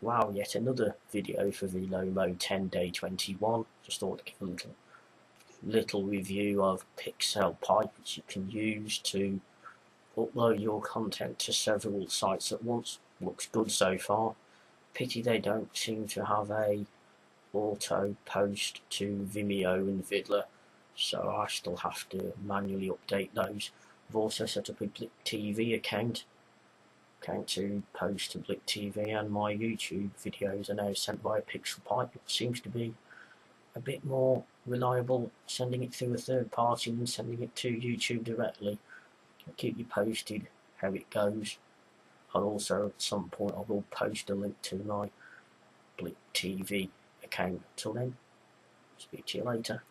Wow, yet another video for VLOMO 10 day 21. Just thought to give a little, little review of Pixel Pipe which you can use to upload your content to several sites at once. Looks good so far. Pity they don't seem to have a auto post to Vimeo and Vidler so I still have to manually update those. I've also set up a Blip TV account account to post to Blip TV and my YouTube videos are now sent via PixelPipe. It seems to be a bit more reliable sending it through a third party than sending it to YouTube directly. I'll keep you posted how it goes. I'll also at some point I will post a link to my Blip TV account. Till then, speak to you later.